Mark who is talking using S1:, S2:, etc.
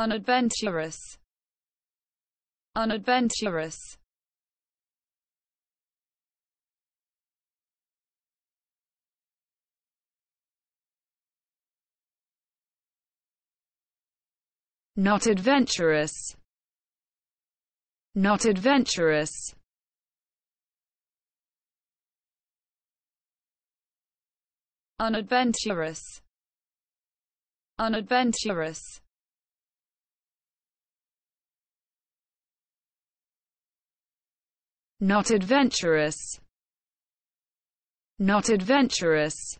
S1: unadventurous. Unadventurous. Not adventurous. Not adventurous. Unadventurous. Unadventurous not adventurous. Not adventurous